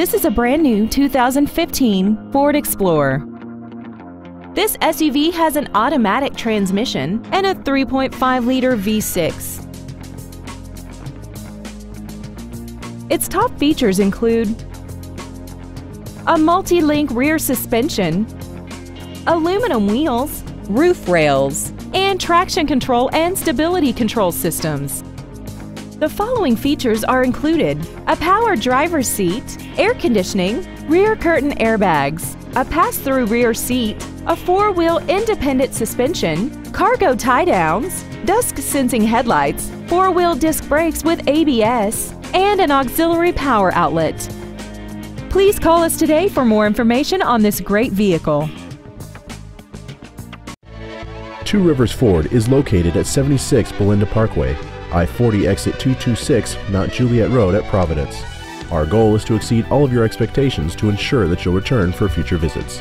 This is a brand new 2015 Ford Explorer. This SUV has an automatic transmission and a 3.5-liter V6. Its top features include a multi-link rear suspension, aluminum wheels, roof rails, and traction control and stability control systems. The following features are included a power driver's seat, air conditioning, rear curtain airbags, a pass through rear seat, a four wheel independent suspension, cargo tie downs, dusk sensing headlights, four wheel disc brakes with ABS, and an auxiliary power outlet. Please call us today for more information on this great vehicle. Two Rivers Ford is located at 76 Belinda Parkway, I-40 exit 226 Mount Juliet Road at Providence. Our goal is to exceed all of your expectations to ensure that you'll return for future visits.